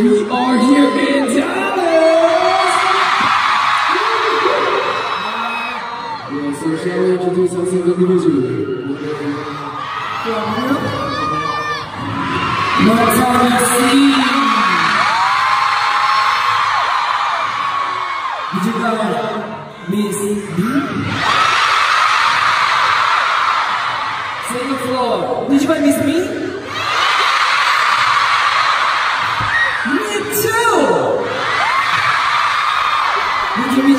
We are here in Dallas! Yeah, so shall we introduce ourselves individually? Monsta X! Did you know Miss B? Second floor. Did you find Miss Me?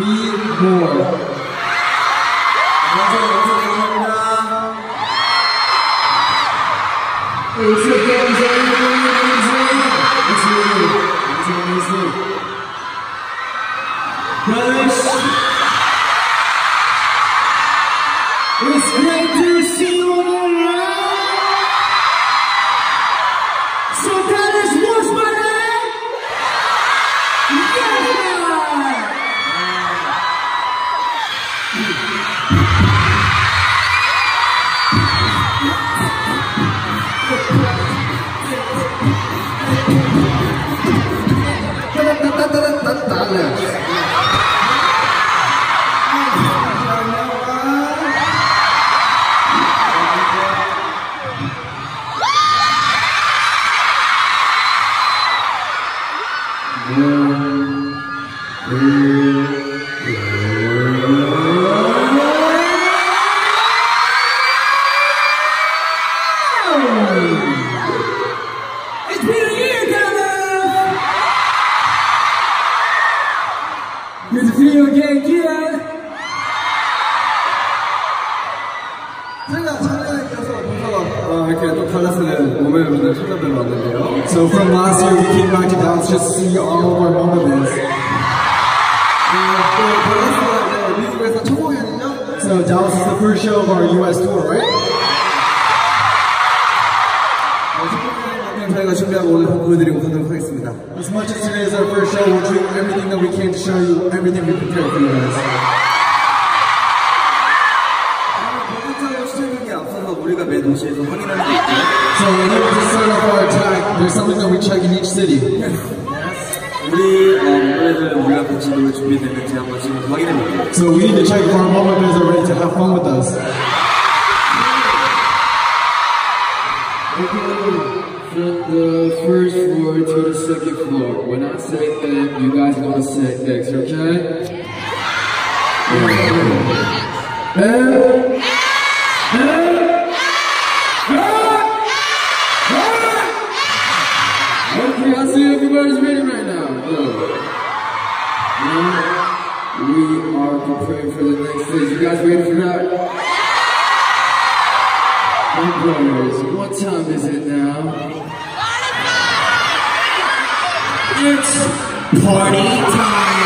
be more. 먼저 먼저 감사합니다. It's a game, it's a game, it's a game, it's a game, it's a game. Brothers. So from last year, we came back to Dallas just to see all of our moments. So Dallas is the first show of our US tour, right? 어, 저희가 준비하고 오늘 보여드리고 가도록 하겠습니다. As much as today is our first show, we'll do everything that we can to show you everything we prepared for you guys. 우리가 매 도시에서 확인하는 게 있고요. So in order to start off our attack, there's something that we check in each city. 우리 한번 지금 So we need to check if our Monbebes are ready to have fun with us. From the first floor to the second floor. When I say F, you guys gonna say X, okay? Yeah. Okay, I see everybody's ready. Now, are preparing for the next stage. You guys ready for that? My what time is it now? It's party time!